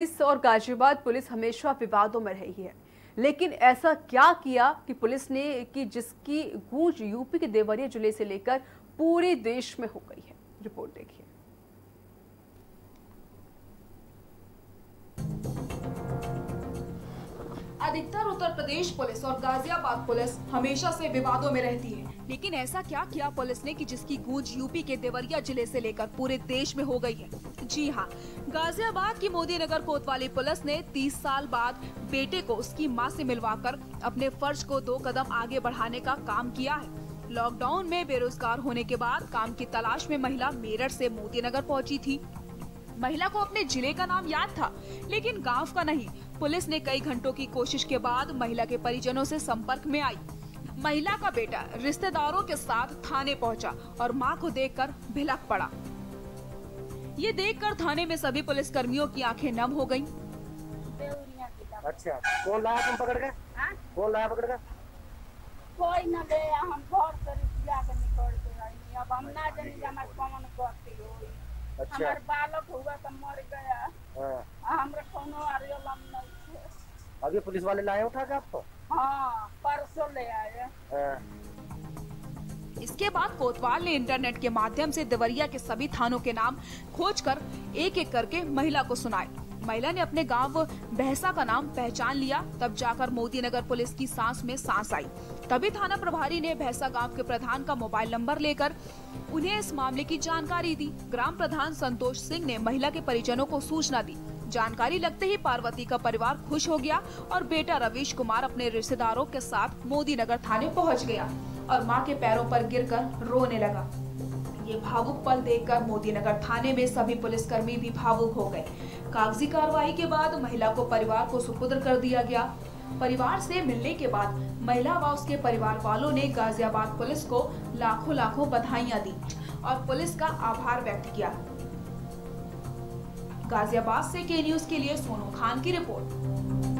Police और Ghaziabad police हमेशा विवादों में रही है। लेकिन ऐसा क्या किया कि पुलिस ने कि जिसकी गूंज यूपी के देवरिया ज़िले से लेकर पूरे देश में हो गई है? रिपोर्ट देखिए। अधिकतर उत्तर प्रदेश पुलिस और गाजियाबाद पुलिस हमेशा से विवादों में रहती है। लेकिन ऐसा क्या किया पुलिस ने कि जिसकी गूंज यूपी के देवरिया ज़िले से लेकर पूरे देश में हो गई है? जी हाँ। गाजियाबाद की मोदी नगर कोतवाली पुलिस ने 30 साल बाद बेटे को उसकी माँ से मिलवाकर अपने फ़र्ज़ को दो कदम आगे बढ़ाने का काम किया है। लॉकडाउन में बेरोजगार होने के बाद काम की तलाश में महिला मेरठ से मोदी नगर पहुँची थी। महिला को अपने ज़िले का नाम याद था, लेकिन गाँव का नहीं। पुलिस ने कई घंटों की कोशिश के बाद महिला के परिजनों से संपर्क में आई। महिला का बेटा रिश्तेदारों के साथ थाने पहुँचा और माँ को देखकर भिलक पड़ा। ये देखकर थाने में सभी पुलिस कर्मियों की आँखें नम हो जिला अच्छा कौन लाया तुम पकड़ के? हाँ? कौन लाया पकड़ के? कोई न ले हम घर से रुपया के निकल के आई। अब हम ना जानी कि हमार कौन गलती होई। अच्छा। हमार बालक हुआ तो मर गया। हाँ। हमरा कोनो आरियल हम नहीं अभी पुलिस वाले लाए उठा के आपको? हाँ परसों ले आए। हाँ। इसके बाद कोतवाल ने इंटरनेट के माध्यम से देवरिया के सभी थानों के नाम खोजकर एक एक करके महिला को सुनाए। महिला ने अपने गाँव बहसा का नाम पहचान लिया, तब जाकर मोदी नगर पुलिस की सांस में सांस आई। तभी थाना प्रभारी ने भैसा गाँव के प्रधान का मोबाइल नंबर लेकर उन्हें इस मामले की जानकारी दी। ग्राम प्रधान संतोष सिंह ने महिला के परिजनों को सूचना दी। जानकारी लगते ही पार्वती का परिवार खुश हो गया और बेटा रवीश कुमार अपने रिश्तेदारों के साथ मोदी नगर थाने पहुँच गया। और माँ के पैरों पर गिरकर रोने लगा। ये भावुक पल देखकर मोदी नगर थाने में सभी पुलिसकर्मी भी भावुक हो गए। कागज़ी कार्रवाई के बाद महिला को परिवार को सुपुत्र कर दिया गया। परिवार से मिलने के बाद महिला व उसके परिवार वालों ने गाजियाबाद पुलिस को लाखों लाखों बधाइयाँ दी और पुलिस का आभार व्यक्त किया। गाजियाबाद से के न्यूज़ के लिए सोनू खान की रिपोर्ट।